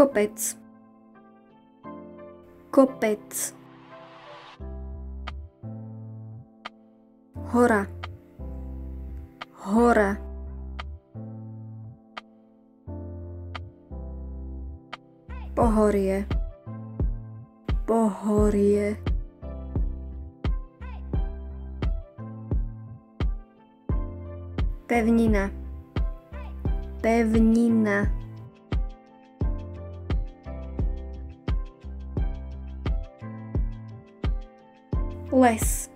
kopec. Kopec. Hora. Hora. Pohorie. Pohorie. Pevnina. Pevnina les.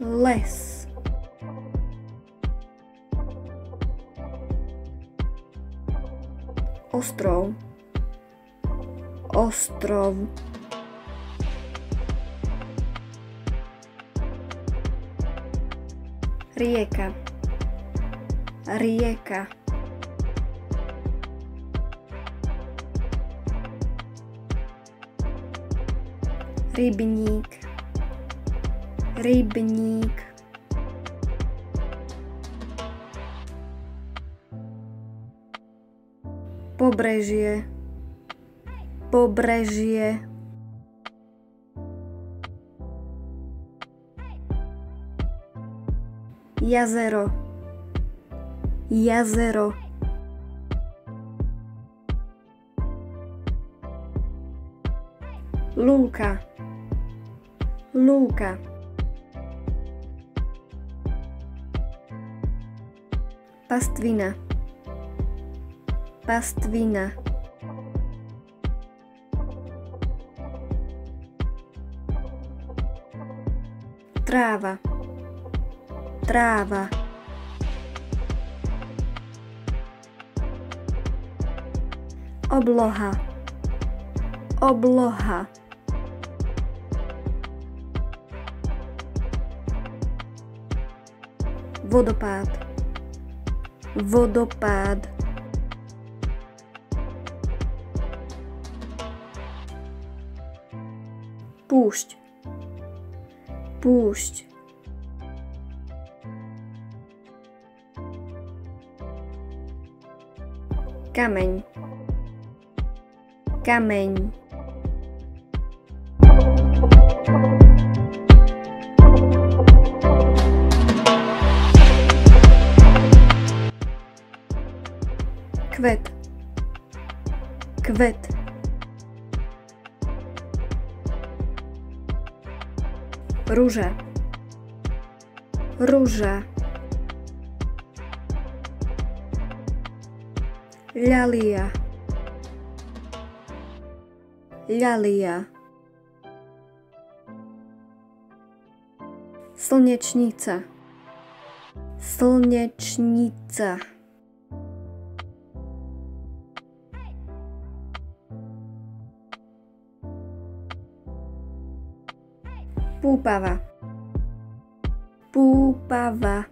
Les. Ostrov. Ostrov. Rieka. Rieka. Rybník rybník. Pobrežie. Pobrežie. Jazero. Jazero. Lúka lúka pastvina. Pastvina. Tráva. Tráva. Obloha. Obloha. Vodopád vou dopado. Puste, puste. Kamień, kamień. Kvet. Kvet. Rúža rúža ľalia. Ľalia. Slnečnica. Slnečnica púpava. Púpava.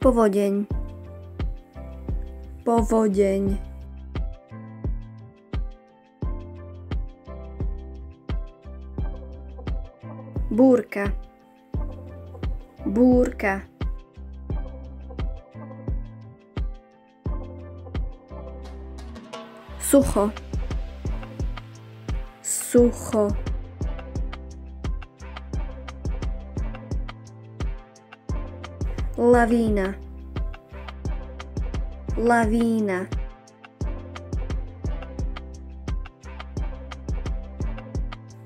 Povodeň. Povodeň. Búrka. Búrka sucho. Sucho. Lavína lavína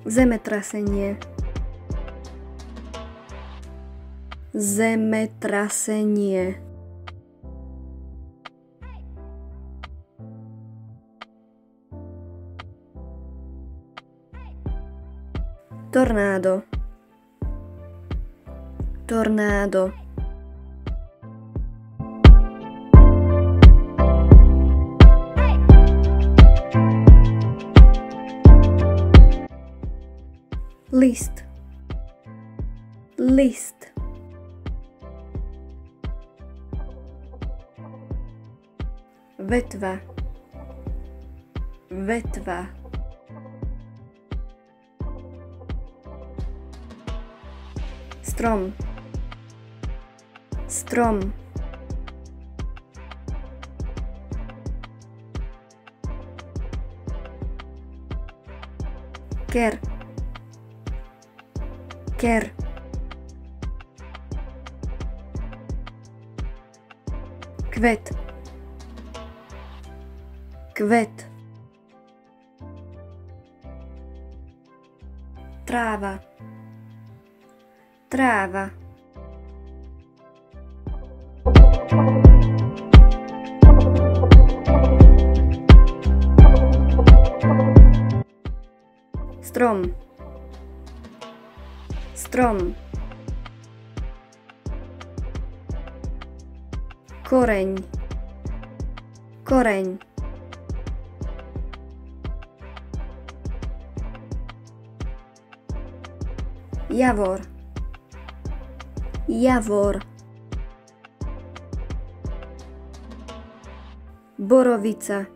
zemetrasenie. Zemetrasenie tornádo tornádo list. List. Vetva. Vetva Strom. Strom. Ker. Ker. Kvet. Kvet. Tráva. trawa. Strom. Strom. Koreń. Koreń. Jawor. Javor. Borovica.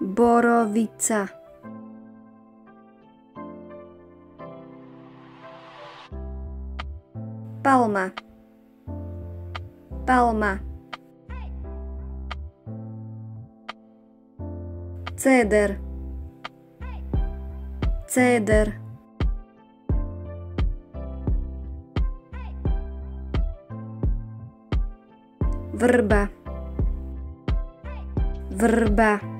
Borovica. Palma. Palma. Ceder. Ceder. verba. Verba.